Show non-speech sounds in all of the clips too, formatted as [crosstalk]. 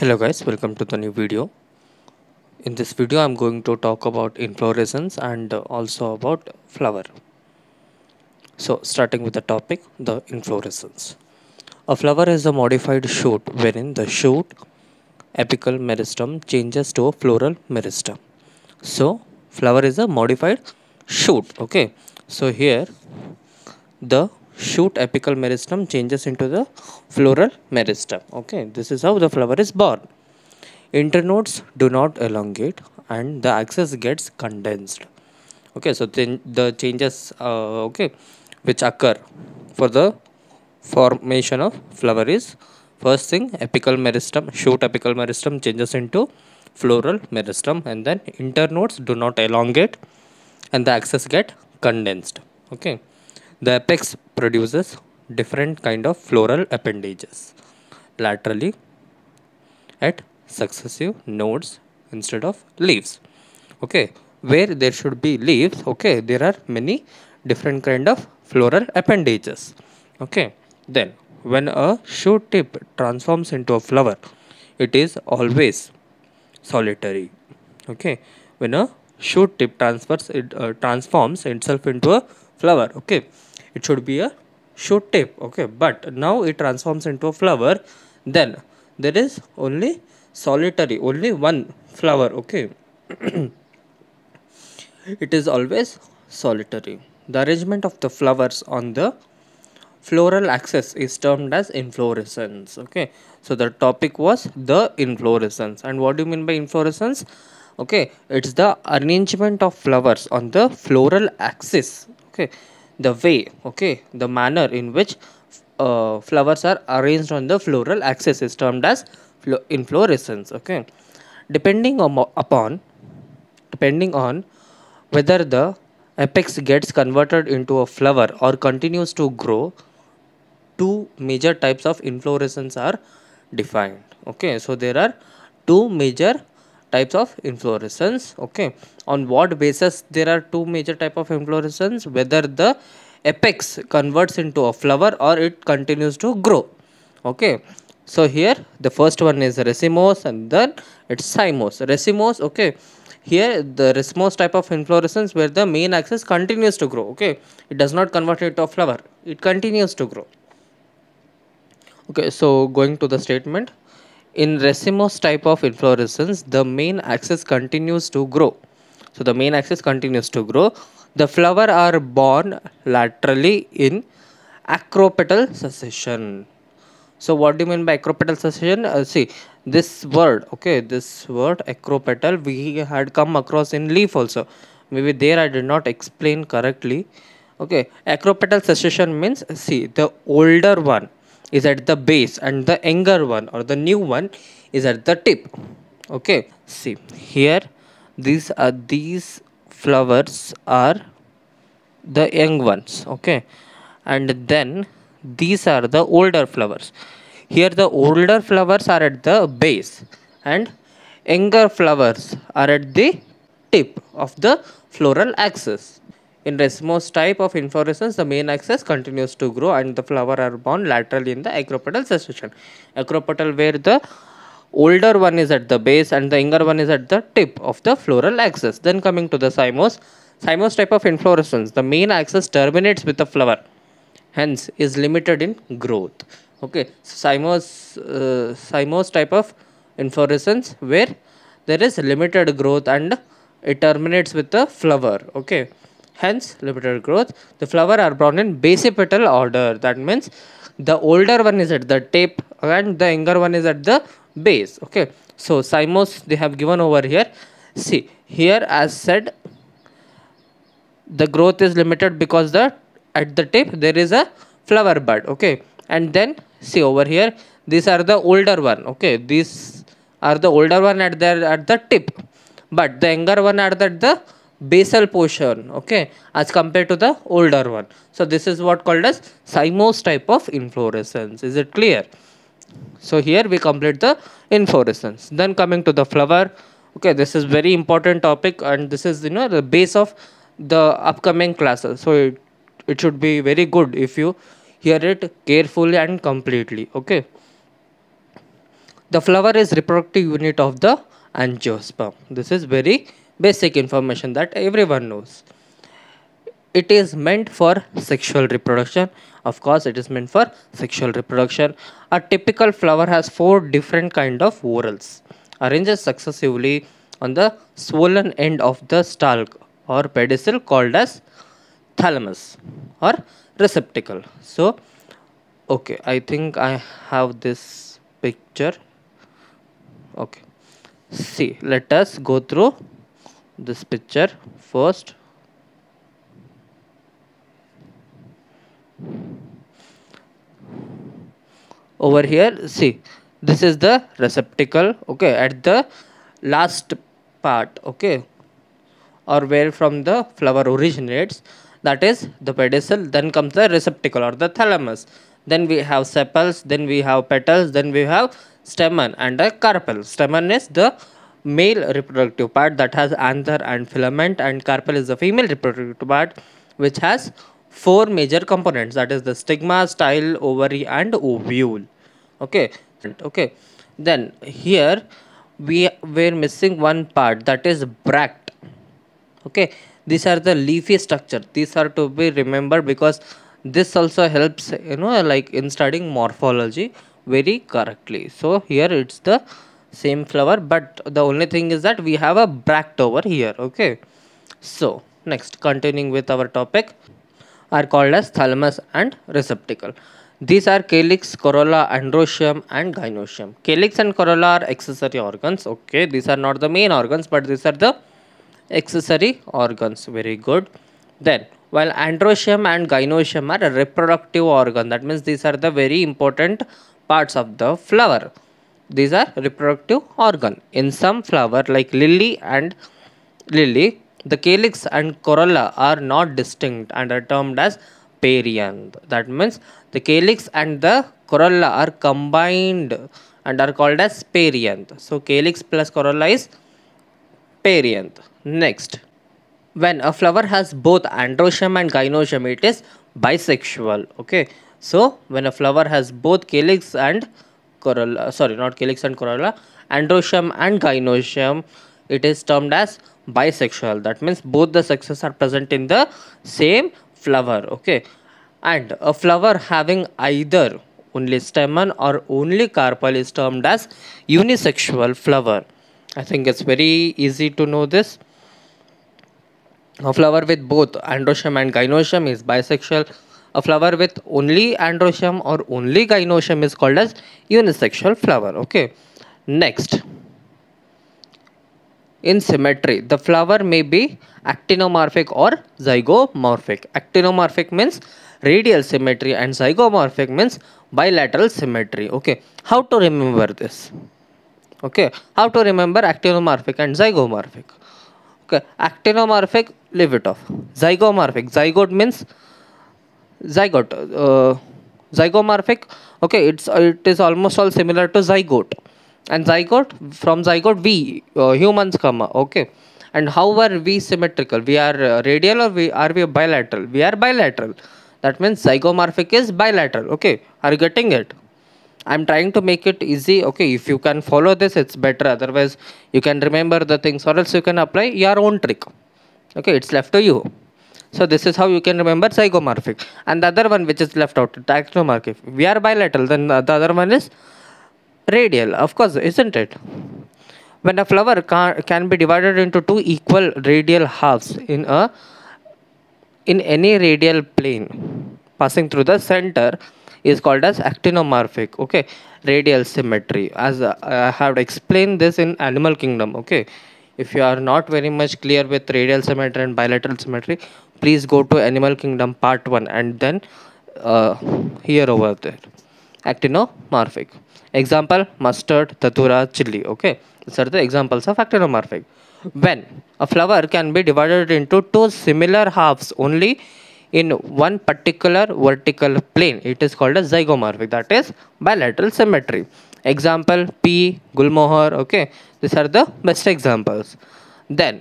hello guys welcome to the new video. In this video i'm going to talk about inflorescence and also about flower. So starting with the topic the inflorescence. A flower is a modified shoot wherein the shoot apical meristem changes to a floral meristem so flower is a modified shoot okay? So here the shoot apical meristem changes into the floral meristem okay this is how the flower is born. Internodes do not elongate and the axis gets condensed. Okay so then the changes uh, okay which occur for the formation of flower is first thing apical meristem shoot apical meristem changes into floral meristem and then internodes do not elongate and the axis get condensed. Okay the apex produces different kind of floral appendages laterally at successive nodes instead of leaves. Okay, where there should be leaves, okay, there are many different kind of floral appendages. Okay, then when a shoot tip transforms into a flower, it is always solitary. Okay, when a shoot tip transfers it uh, transforms itself into a flower. Okay, it should be a shoot tip okay? But now it transforms into a flower. Then there is only solitary only one flower okay? [clears throat] It is always solitary. The arrangement of the flowers on the floral axis is termed as inflorescence okay? So the topic was the inflorescence. And what do you mean by inflorescence? Okay it's the arrangement of flowers on the floral axis okay the way okay the manner in which uh, flowers are arranged on the floral axis is termed as inflorescence okay. Depending on, upon depending on whether the apex gets converted into a flower or continues to grow two major types of inflorescence are defined okay. So there are two major types of inflorescence okay. On what basis there are two major type of inflorescence? Whether the apex converts into a flower or it continues to grow okay. So here the first one is racemose and then it's cymose. Racemose okay. Here the racemose type of inflorescence where the main axis continues to grow okay. It does not convert into a flower. It continues to grow. Okay so going to the statement in racemose type of inflorescence, the main axis continues to grow. So the main axis continues to grow. The flower are borne laterally in acropetal succession. So what do you mean by acropetal succession? Uh, see this word, okay, this word acropetal we had come across in leaf also. Maybe there I did not explain correctly. Okay, acropetal succession means see the older one is at the base and the younger one or the new one is at the tip. Okay. See here these are these flowers are the young ones. Okay. And then these are the older flowers. Here the older flowers are at the base and younger flowers are at the tip of the floral axis in racemose type of inflorescence, the main axis continues to grow and the flower are borne laterally in the acropetal succession. Acropetal where the older one is at the base and the younger one is at the tip of the floral axis. Then coming to the cymose, cymose type of inflorescence, the main axis terminates with the flower, hence is limited in growth. Okay, cymose, uh, cymose type of inflorescence where there is limited growth and it terminates with the flower. Okay hence limited growth the flower are borne in basipetal order. That means the older one is at the tip and the younger one is at the base. Okay. So cymose they have given over here. See here as said the growth is limited because the at the tip there is a flower bud. Okay. And then see over here these are the older one. Okay. These are the older one at the at the tip. But the younger one are at the basal portion okay as compared to the older one. So this is what called as cymose type of inflorescence. Is it clear? So here we complete the inflorescence. Then coming to the flower okay this is very important topic and this is you know the base of the upcoming classes. So it, it should be very good if you hear it carefully and completely okay. The flower is reproductive unit of the angiosperm. This is very basic information that everyone knows. It is meant for sexual reproduction. Of course it is meant for sexual reproduction. A typical flower has four different kind of whorls arranged successively on the swollen end of the stalk or pedicel called as thalamus or receptacle. So okay i think i have this picture. Okay. See let us go through this picture. First over here see this is the receptacle okay at the last part okay or where from the flower originates that is the pedicel then comes the receptacle or the thalamus. Then we have sepals then we have petals then we have stamen and a carpel. Stamen is the male reproductive part that has anther and filament and carpel is the female reproductive part which has four major components that is the stigma style ovary and ovule. Okay. Okay. Then here we were missing one part that is bract. Okay. These are the leafy structure. These are to be remembered because this also helps you know like in studying morphology very correctly. So here it's the same flower but the only thing is that we have a bract over here okay so next continuing with our topic are called as thalamus and receptacle these are calyx, corolla, androecium and gynoecium. Calyx and corolla are accessory organs. Okay, these are not the main organs, but these are the accessory organs. Very good. Then, while androecium and gynoecium are a reproductive organ, that means these are the very important parts of the flower. These are reproductive organ. In some flower like lily and lily, the calyx and corolla are not distinct and are termed as perianth. That means the calyx and the corolla are combined and are called as perianth. So calyx plus corolla is perianth. Next, when a flower has both androecium and gynoecium, it is bisexual. Okay. So when a flower has both calyx and corolla, sorry, not calyx and corolla, androecium and gynoecium, it is termed as bisexual. That means both the sexes are present in the same flower. Okay and a flower having either only stamen or only carpel is termed as unisexual flower. I think it's very easy to know this. A flower with both androecium and gynoecium is bisexual. A flower with only androecium or only gynoecium is called as unisexual flower. Okay. Next. In symmetry, the flower may be actinomorphic or zygomorphic. Actinomorphic means radial symmetry and zygomorphic means bilateral symmetry okay how to remember this okay how to remember actinomorphic and zygomorphic okay actinomorphic leave it off zygomorphic zygote means zygote. Uh, zygomorphic okay it's it is almost all similar to zygote. And zygote from zygote we uh, humans come okay. And how are we symmetrical? We are uh, radial or we are we bilateral? We are bilateral. That means zygomorphic is bilateral okay. Are you getting it? I'm trying to make it easy okay. If you can follow this it's better. Otherwise you can remember the things or else you can apply your own trick okay. It's left to you so this is how you can remember zygomorphic. And the other one which is left out actinomorphic we are bilateral then the other one is radial. Of course isn't it? When a flower can, can be divided into two equal radial halves in a in any radial plane passing through the center is called as actinomorphic okay? Radial symmetry. As uh, i have explained this in animal kingdom okay? If you are not very much clear with radial symmetry and bilateral symmetry please go to animal kingdom part 1 and then uh, here over there actinomorphic example mustard datura chili okay these are the examples of actinomorphic when a flower can be divided into two similar halves only in one particular vertical plane. It is called a zygomorphic, that is bilateral symmetry. Example pea, Gulmohar, okay. These are the best examples. Then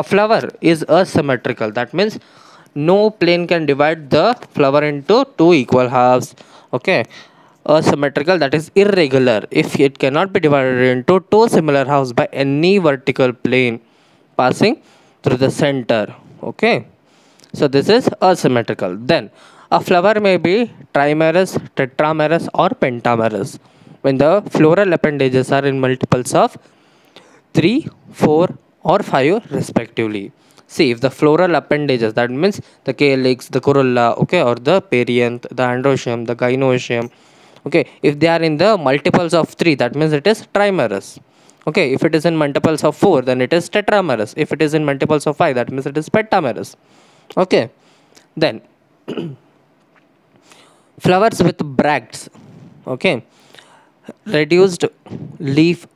a flower is asymmetrical, that means no plane can divide the flower into two equal halves, okay. asymmetrical that is irregular. If it cannot be divided into two similar halves by any vertical plane passing through the center. Okay. So this is asymmetrical. Then a flower may be trimerous tetramerous or pentamerous. When the floral appendages are in multiples of 3 4 or 5 respectively. See if the floral appendages that means the calyx the corolla okay or the perianth the androecium the gynoecium okay if they are in the multiples of 3 that means it is trimerous. Okay if it is in multiples of 4 then it is tetramerous. If it is in multiples of 5 that means it is pentamerous. Okay then [clears throat] flowers with bracts okay reduced leaf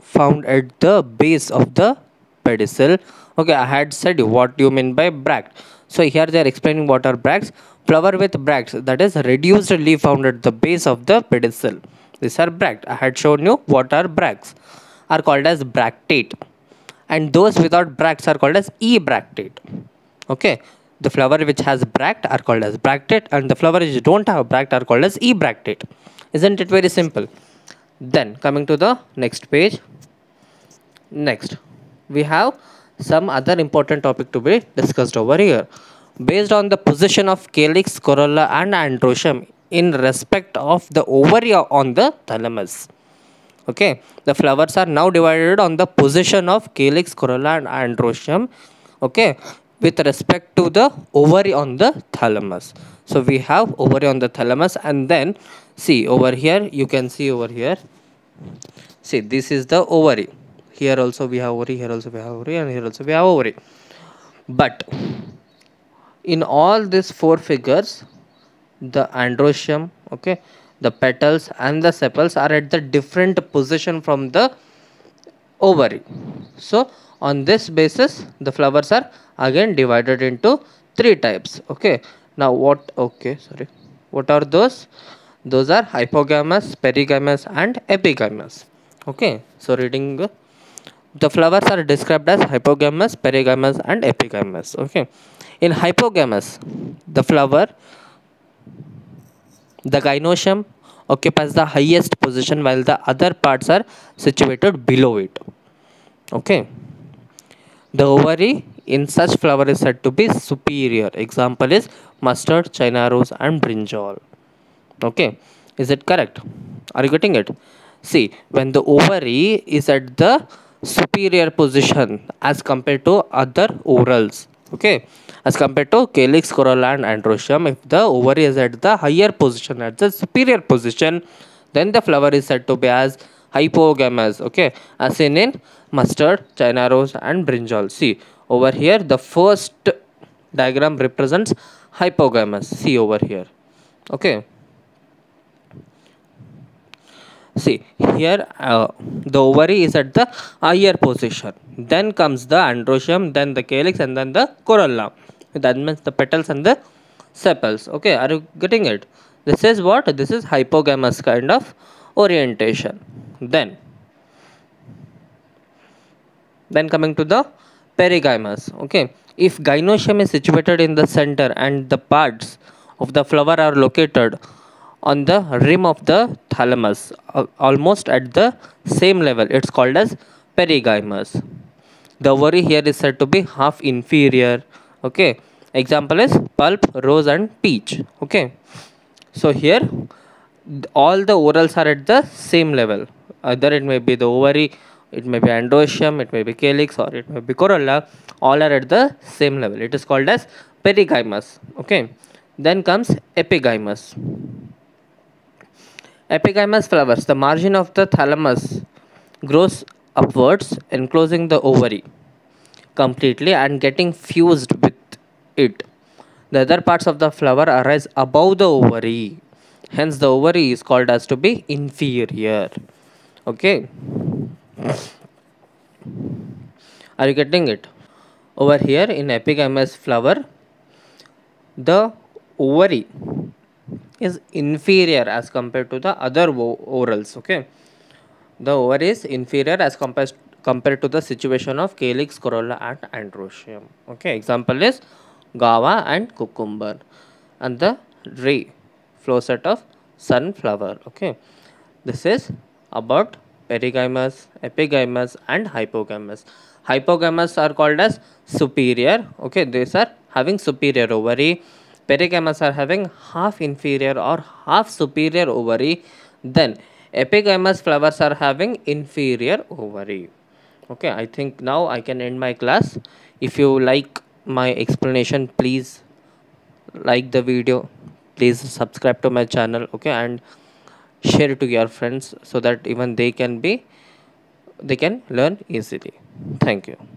found at the base of the pedicel. Okay i had said what you mean by bract so here they are explaining what are bracts. Flower with bracts that is reduced leaf found at the base of the pedicel. These are bract i had shown you what are bracts. Are called as bractate. And those without bracts are called as ebractate. Okay the flower which has bract are called as bractate and the flower which don't have bract are called as ebractate. Isn't it very simple? Then coming to the next page. Next we have some other important topic to be discussed over here. Based on the position of calyx, corolla and androecium in respect of the ovary on the thalamus. Okay, the flowers are now divided on the position of calyx, corolla and androecium. Okay, with respect to the ovary on the thalamus. So we have ovary on the thalamus and then see over here you can see over here. See this is the ovary here also we have ovary here also we have ovary and here also we have ovary but in all these four figures the androecium okay the petals and the sepals are at the different position from the ovary. So on this basis the flowers are again divided into three types okay. Now what okay sorry. What are those? Those are hypogynous perigynous and epigynous okay. So reading the flowers are described as hypogynous, perigynous and epigynous. Okay. In hypogynous, the flower, the gynoecium occupies the highest position while the other parts are situated below it. Okay. The ovary in such flower is said to be superior. Example is mustard, china rose and brinjal. Okay. Is it correct? Are you getting it? See, when the ovary is at the superior position as compared to other whorls okay? As compared to calyx corolla and androecium if the ovary is at the higher position at the superior position then the flower is said to be as hypogynous okay? As in in mustard china rose and brinjal. See over here the first diagram represents hypogynous. See over here okay see here uh, the ovary is at the higher position. Then comes the androecium then the calyx and then the corolla that means the petals and the sepals. Okay are you getting it? This is what? This is hypogynous kind of orientation. Then then coming to the perigynous. Okay if gynoecium is situated in the center and the parts of the flower are located on the rim of the thalamus almost at the same level. It's called as perigynous. The ovary here is said to be half inferior okay? Example is plum rose and peach okay? So here all the whorls are at the same level. Either it may be the ovary it may be androecium it may be calyx or it may be corolla all are at the same level. It is called as perigynous okay? Then comes epigynous Epigynous flowers. The margin of the thalamus grows upwards, enclosing the ovary completely and getting fused with it. The other parts of the flower arise above the ovary. Hence, the ovary is called as to be inferior. Okay. Are you getting it? Over here in epigynous flower, the ovary is inferior as compared to the other whorls okay? The ovary is inferior as compared compared to the situation of calyx corolla and androecium okay? Example is guava and cucumber and the ray florets of sunflower okay? This is about perigynous epigynous and hypogynous hypogynous are called as superior okay? These are having superior ovary perigynous are having half inferior or half superior ovary then epigynous flowers are having inferior ovary. Okay i think now i can end my class. If you like my explanation please like the video. Please subscribe to my channel okay and share it to your friends so that even they can be they can learn easily. Thank you